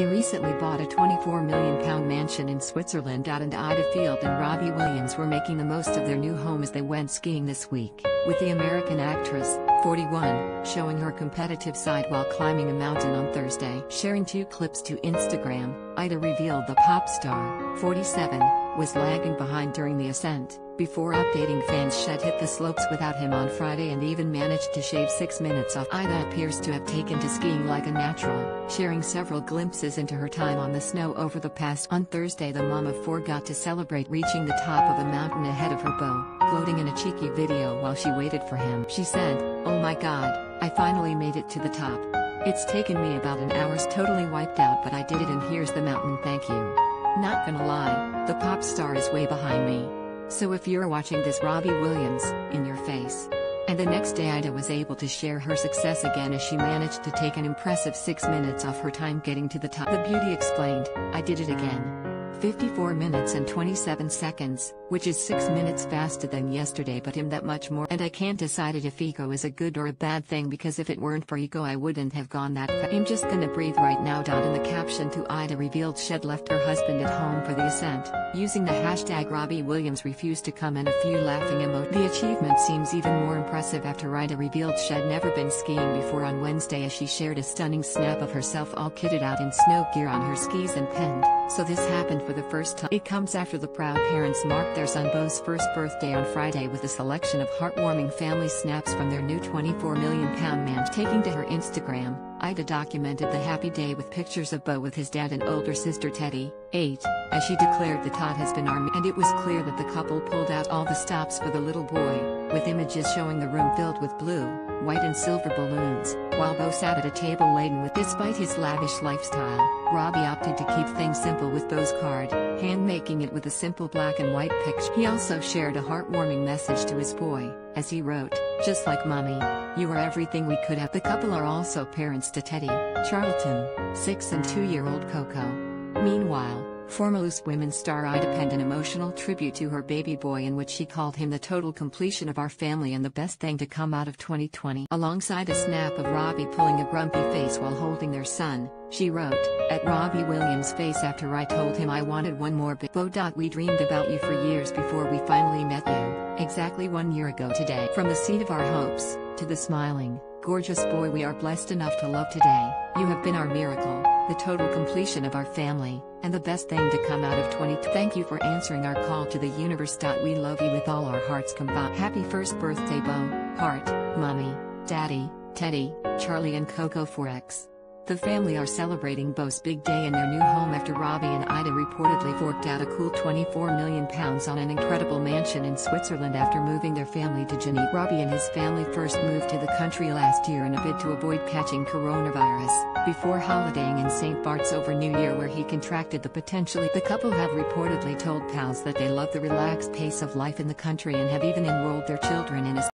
They recently bought a £24 million mansion in Switzerland out in Ayda Field and Robbie Williams were making the most of their new home as they went skiing this week, with the American actress, 41, showing her competitive side while climbing a mountain on Thursday. Sharing two clips to Instagram, Ayda revealed the pop star, 47, was lagging behind during the ascent, before updating fans Shed hit the slopes without him on Friday and even managed to shave 6 minutes off. Ayda appears to have taken to skiing like a natural, sharing several glimpses into her time on the snow over the past. On Thursday the mom of four got to celebrate reaching the top of a mountain ahead of her beau, gloating in a cheeky video while she waited for him. She said, Oh my god, I finally made it to the top. It's taken me about an hour's totally wiped out but I did it and here's the mountain thank you. Not gonna lie, the pop star is way behind me. So if you're watching this Robbie Williams, in your face. And the next day Ayda was able to share her success again as she managed to take an impressive 6 minutes off her time getting to the top. The beauty explained, I did it again. 54 minutes and 27 seconds, which is 6 minutes faster than yesterday but him that much more. And I can't decide if ego is a good or a bad thing because if it weren't for ego I wouldn't have gone that fast. I'm just gonna breathe right now. Dot In the caption to Ayda revealed Shed left her husband at home for the ascent, using the hashtag Robbie Williams refused to come and a few laughing emoji. The achievement seems even more impressive after Ayda revealed Shed never been skiing before on Wednesday as she shared a stunning snap of herself all kitted out in snow gear on her skis and penned, so this happened for the first time. It comes after the proud parents marked their son Beau's first birthday on Friday with a selection of heartwarming family snaps from their new £24 million man. Taking to her Instagram, Ayda documented the happy day with pictures of Beau with his dad and older sister Teddy, 8, as she declared the tot has been our and it was clear that the couple pulled out all the stops for the little boy, with images showing the room filled with blue, white and silver balloons, while Beau sat at a table laden with despite his lavish lifestyle, Robbie opted to keep things simple with Beau's card, hand making it with a simple black and white picture. He also shared a heartwarming message to his boy, as he wrote, just like mommy, you are everything we could have. The couple are also parents to Teddy, Charlton, 6 and 2 year old Coco. Meanwhile, Former Loose Women star Ayda penned an emotional tribute to her baby boy in which she called him the total completion of our family and the best thing to come out of 2020. Alongside a snap of Robbie pulling a grumpy face while holding their son, she wrote, at Robbie Williams' face after I told him I wanted one more bit. Beau. We dreamed about you for years before we finally met you, exactly one year ago today. From the seat of our hopes, to the smiling, gorgeous boy we are blessed enough to love today, you have been our miracle the total completion of our family, and the best thing to come out of 20. Thank you for answering our call to the universe. We love you with all our hearts combined. Happy first birthday, Beau, Heart, Mommy, Daddy, Teddy, Charlie, and Coco 4X. The family are celebrating Beau's big day in their new home after Robbie and Ayda reportedly forked out a cool £24 million on an incredible mansion in Switzerland after moving their family to Geneva. Robbie and his family first moved to the country last year in a bid to avoid catching coronavirus, before holidaying in St. Bart's over New Year where he contracted the potentially. The couple have reportedly told pals that they love the relaxed pace of life in the country and have even enrolled their children in a